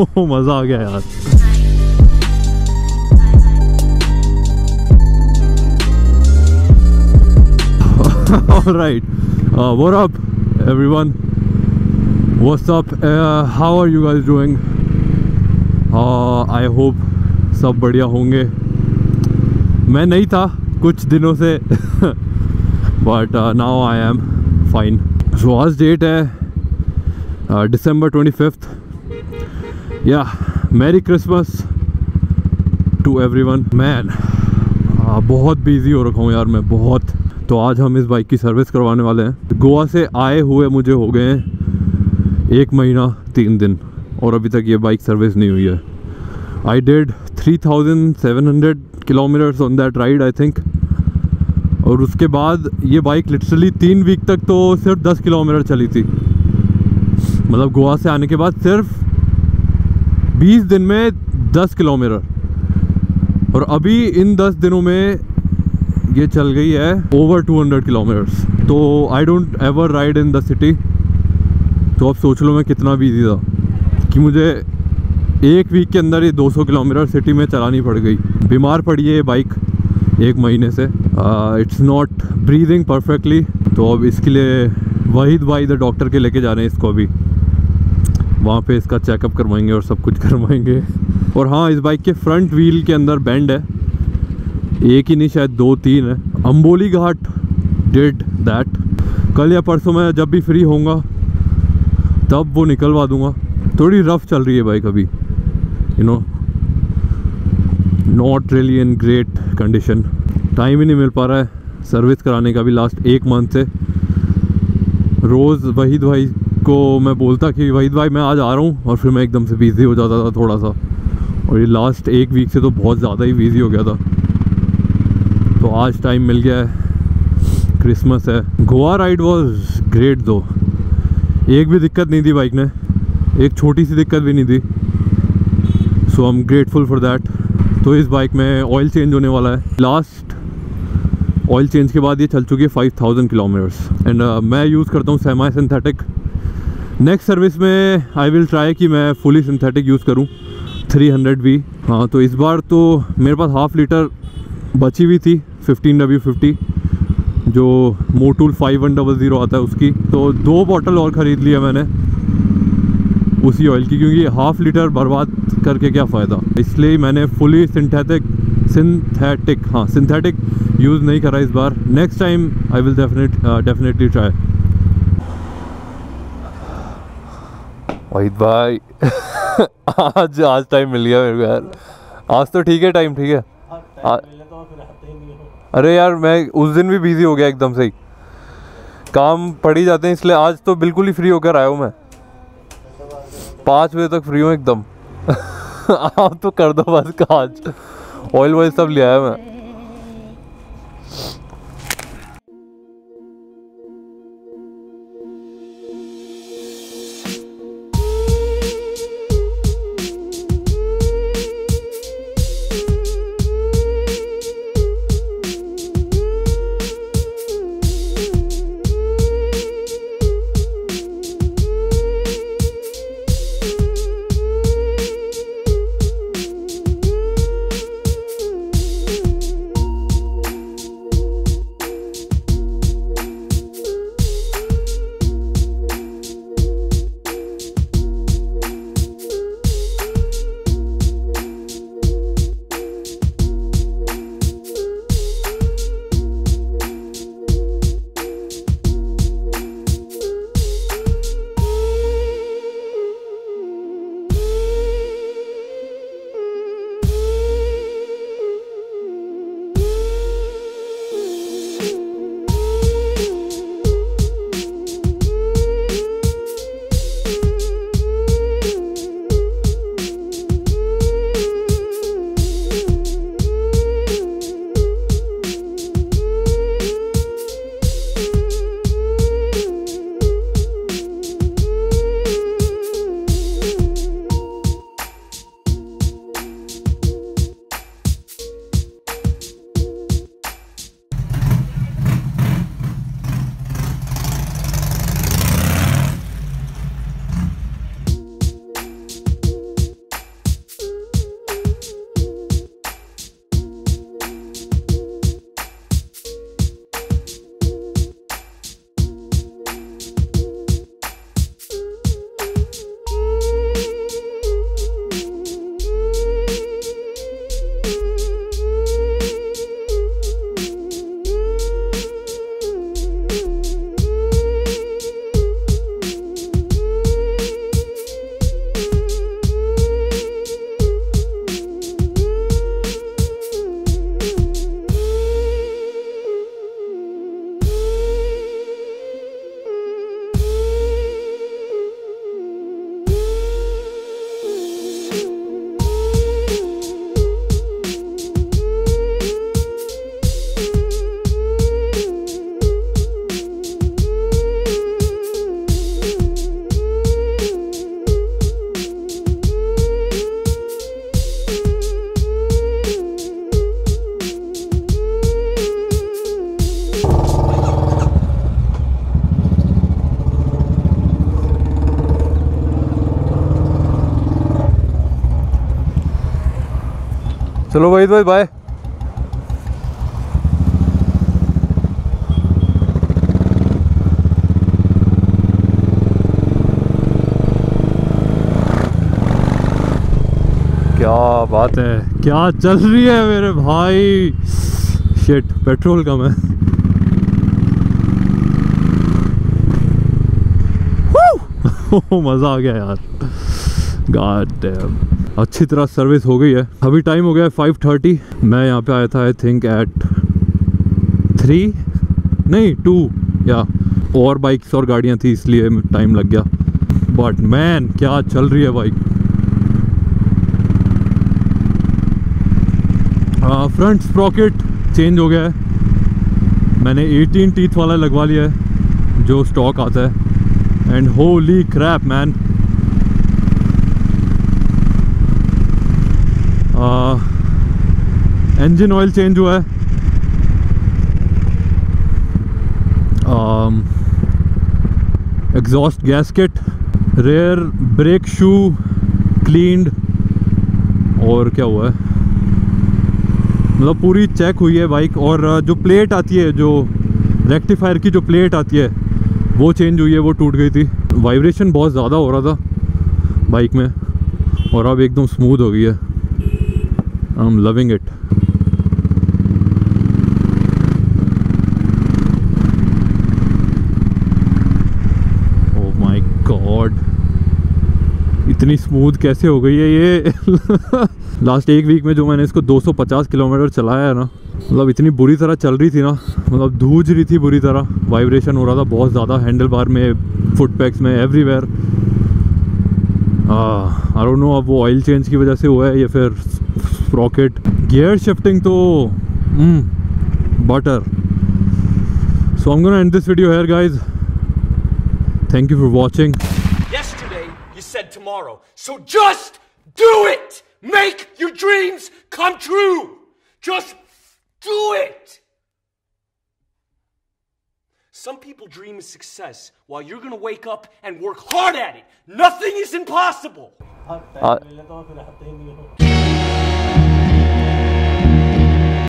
मज़ा आ गया यार All right. Uh, what up, everyone? What's up? Uh, how are you guys doing? Uh, I hope सब बढ़िया होंगे मैं नहीं था कुछ दिनों से but now I am fine so आज डेट है दिसंबर ट्वेंटी फिफ्थ या merry Christmas to every one man बहुत बिज़ी हो रखा हूँ यार मैं, बहुत। तो आज हम इस बाइक की सर्विस करवाने वाले हैं। गोवा से आए हुए मुझे हो गए हैं एक महीना, तीन दिन। और अभी तक ये बाइक सर्विस नहीं हुई है। I did 3700 kilometres on that ride I think और उसके बाद ये बाइक लिटरली तीन वीक तक तो सिर्फ़ 10 किलोमीटर चली थी। मतलब गोवा से आने के बाद सिर्फ़ 20 दिन में 10 किलोमीटर और अभी इन 10 दिनों में ये चल गई है ओवर 200 किलोमीटर्स तो I don't ever ride in the city तो अब सोच लो मैं कितना बिज़ी था। कि मुझे एक वीक के अंदर ये 200 किलोमीटर सिटी में चलानी पड़ गई। बीमार पड़ी है ये बाइक एक महीने से। इट्स नॉट ब्रीदिंग परफेक्टली तो अब इसके लिए वहीद भाई द डॉक्टर के लेके जा रहे हैं इसको अभी। वहाँ पे इसका चेकअप करवाएँगे और सब कुछ करवाएँगे। और हाँ इस बाइक के फ्रंट व्हील के अंदर बैंड है। एक ही नहीं, शायद दो तीन है। अम्बोली घाट डिड दैट कल या परसों मैं जब भी फ्री होऊँगा, तब वो निकलवा दूँगा। थोड़ी रफ चल रही है बाइक अभी। You know not really in great condition time ही नहीं मिल पा रहा है। सर्विस कराने का भी लास्ट एक मंथ से। रोज़ वहीद भाई को मैं बोलता कि वहीद भाई, मैं आज आ रहा हूँ और फिर मैं एकदम से बिज़ी हो जाता था थोड़ा सा और ये लास्ट एक वीक से तो बहुत ज़्यादा ही बिज़ी हो गया था। तो आज टाइम मिल गया है। क्रिसमस है। गोवा राइड वॉज़ ग्रेट दो एक भी दिक्कत नहीं थी बाइक ने एक छोटी सी दिक्कत भी नहीं थी। So I am grateful for that तो इस बाइक में ऑयल चेंज होने वाला है। लास्ट ऑयल चेंज के बाद ये चल चुकी है 5000 किलोमीटर्स एंड मैं यूज़ करता हूँ सेमाई सिंथेटिक नेक्स्ट सर्विस में आई विल ट्राई कि मैं फुली सिंथेटिक यूज़ करूँ। 300 भी हाँ तो इस बार तो मेरे पास हाफ़ लीटर बची हुई थी 15 डब्ल्यू फिफ्टी जो Motul five one double zero आता है उसकी। तो दो बॉटल और ख़रीद लिया मैंने उसी ऑयल की, क्योंकि हाफ़ लीटर बर्बाद करके क्या फ़ायदा? इसलिए मैंने फुली सिंथेटिक सिंथेटिक हाँ सिंथेटिक यूज़ नहीं करा इस बार। Next time I will definite definitely try Waheed भाई। आज आज टाइम मिल गया मेरे को यार। आज तो ठीक है टाइम ठीक है। आ, अरे यार मैं उस दिन भी बिज़ी हो गया एकदम से ही। काम पड़ ही जाते हैं इसलिए आज तो बिल्कुल ही फ्री होकर आया हूँ मैं। पाँच बजे तक फ्री हूँ एकदम। आप तो कर दो बस आज। ऑयल वॉयल सब ले आया मैं। चलो वहीद भाई बाय क्या बात है? क्या चल रही है मेरे भाई? शिट पेट्रोल कम है। मज़ा आ गया यार। गॉड डैम अच्छी तरह सर्विस हो गई है। अभी टाइम हो गया है फाइव थर्टी मैं यहाँ पे आया था आई थिंक एट थ्री नहीं टू या, और बाइक्स और गाड़ियाँ थी, इसलिए टाइम लग गया। बट मैन क्या चल रही है बाइक फ्रंट स्प्रॉकेट चेंज हो गया है। मैंने 18 टीथ वाला लगवा लिया है, जो स्टॉक आता है। And holy crap man engine oil change हुआ है। Exhaust gasket rear brake shoe cleaned और क्या हुआ है? मतलब पूरी चेक हुई है बाइक और जो प्लेट आती है, जो रेक्टिफायर की जो प्लेट आती है, वो चेंज हुई है, वो टूट गई थी। वाइब्रेशन बहुत ज़्यादा हो रहा था बाइक में, और अब एकदम स्मूथ हो गई है। I am loving it God इतनी स्मूथ कैसे हो गई है ये? लास्ट एक वीक में जो मैंने इसको 250 किलोमीटर चलाया है ना मतलब इतनी बुरी तरह चल रही थी ना मतलब धूज रही थी बुरी तरह। वाइब्रेशन हो रहा था बहुत ज़्यादा हैंडल बार में फुट पैक्स में एवरीवेयर आई डोंट नो अब वो ऑयल चेंज की वजह से हुआ है या फिर स्प्रॉकेट गियर शिफ्टिंग तो butter so I am end this video here guys thank you for watching tomorrow. So just do it! Make your dreams come true! Just do it! Some people dream of success while you're gonna wake up and work hard at it. Nothing is impossible! हाँ,